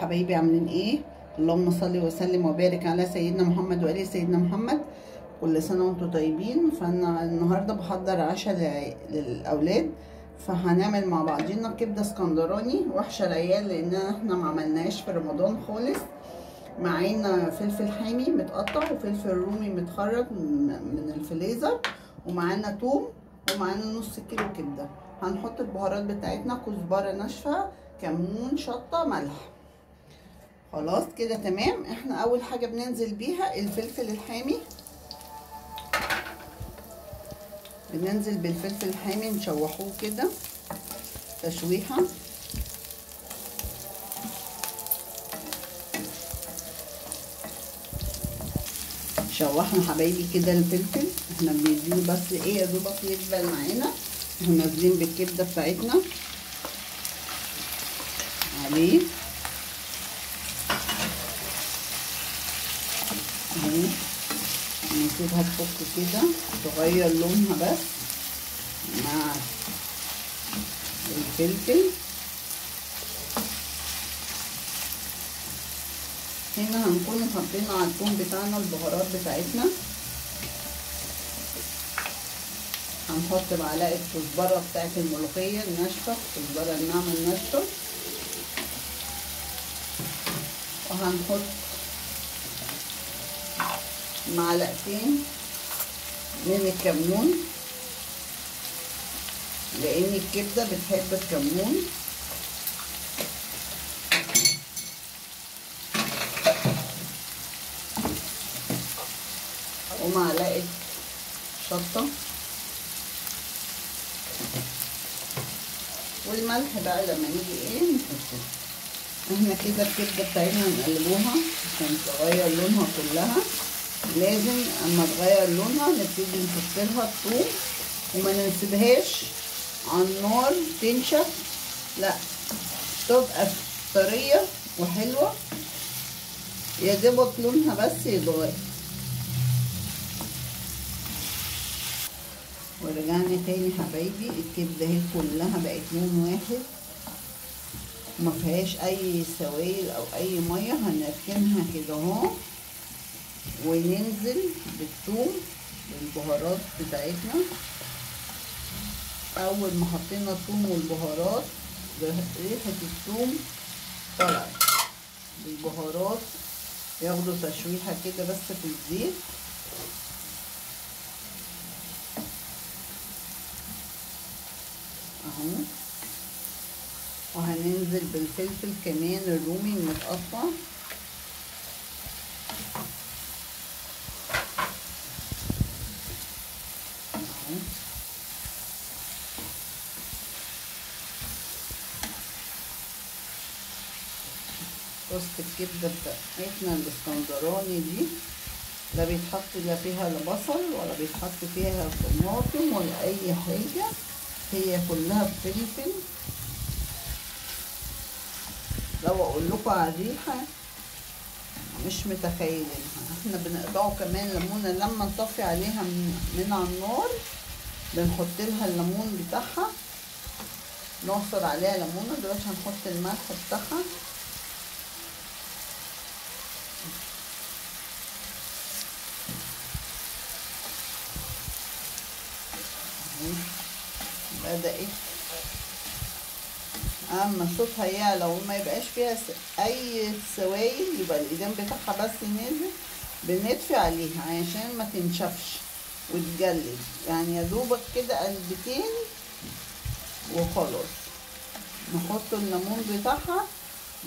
حبايبي عاملين إيه؟ اللهم صل وسلم وبارك على سيدنا محمد وآل سيدنا محمد. كل سنة وأنتم طيبين. فأنا النهارده بحضر عشاء للأولاد. فهنعمل مع بعضينا كبدة اسكندراني وحشة العيال لأن إحنا ما عملناهاش في رمضان خالص. معانا فلفل حامي متقطع وفلفل رومي متخرج من الفريزر. ومعانا توم ومعانا نص كيلو كبدة. هنحط البهارات بتاعتنا كزبرة ناشفة كمون شطة ملح. خلاص كده تمام. إحنا اول حاجة بننزل بيها الفلفل الحامي. بننزل بالفلفل الحامي نشوحوه كده تشويحة. شوحنا حبايبي كده الفلفل. إحنا بنديله بس إيه يا دوبك يدبل معانا. إحنا نازلين بالكبدة بتاعتنا. عليه. اهي نسيبها تفك كده تغير لونها بس مع الفلفل هنا هنكون حطينا على الثوم بتاعنا البهارات بتاعتنا هنحط معلقه كزبره بتاعت الملوخيه الناشفه الكزبره الناعمه الناشفه وهنحط معلقتين من الكمون لأن الكبدة بتحب الكمون. ومعلقة شطة. والملح بقى لما نيجي إيه نحطه. إحنا كده الكبدة بتاعتنا نقلبوها عشان تغير لونها كلها. لازم أما تغير لونها نبتدي نحط لها الثوم وما نسيبهاش على النار تنشف. لا تبقى طرية وحلوة. دوبك لونها بس يتغير ورجعنا تاني حبايبي الكبده اهي كلها بقت لون واحد. ما فيهاش أي سوائل أو أي مية هنركنها كده اهو. وننزل بالثوم بالبهارات بتاعتنا. أول ما حطينا الثوم والبهارات ريحة الثوم طلعت. بالبهارات ياخدوا تشويحة كده بس في الزيت. أهو. وهننزل بالفلفل كمان الرومي المتقطع اهو وسط الكبده بتاعتنا الاسكندراني دي لا بيتحط لا فيها لا بصل ولا بيتحط فيها طماطم ولا أي حاجة. هي كلها فلفل لو أقول لكم على الريحه مش متخيلينها إحنا بنقطعه كمان ليمونة. لما نطفي عليها من, من على النار بنحط لها الليمون بتاعها. نعصر عليها ليمونة. دلوقتي هنحط الملح بتاعها. بدأت أما صوتها يعلى وما يبقاش فيها أي سوائل يبقى الإيدين بتاعها بس نازل بنطفي عليها عشان ما تنشفش وتجلد. يعني يا دوبك كده قلبتين وخلاص. نحط الليمون بتاعها.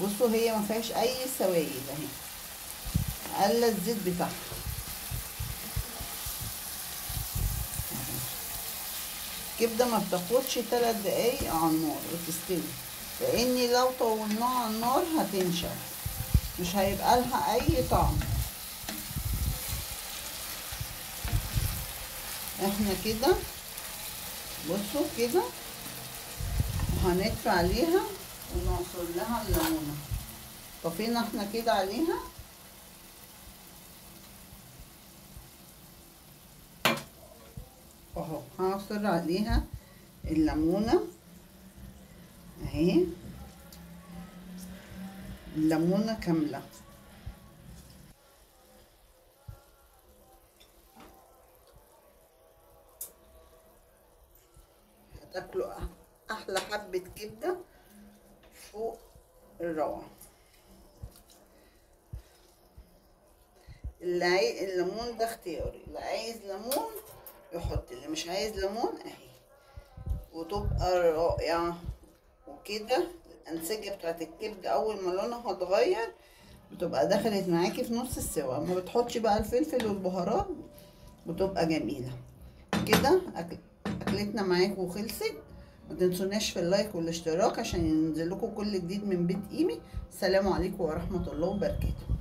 بصوا هي ما فيهاش أي سوائل أهي. قلة الزيت بتاعها. الكبدة ما بتاخدش تلات دقايق على النار وتستوي. لأني لو طولناها على النار هتنشف. مش هيبقى لها أي طعم. إحنا كده بصوا كده هنطفي عليها ونعصر لها الليمونة. طفينا إحنا كده عليها؟ اهو هعصر عليها الليمونه اهي الليمونه كامله هتاكلوا أحلى حبه كبده فوق الروعه اللي الليمون ده اختياري اللي عايز ليمون يحط اللي مش عايز ليمون أهي. وتبقى رائعة. وكده الأنسجة بتاعت الكبدة أول ما لونها اتغير بتبقى دخلت معاكي في نص السوا. ما بتحطش بقى الفلفل والبهارات بتبقى جميلة. كده أكل... أكلتنا معاكم خلصت ما تنسوناش في اللايك والاشتراك عشان ينزل لكم كل جديد من بيت إيمي. السلام عليكم ورحمة الله وبركاته.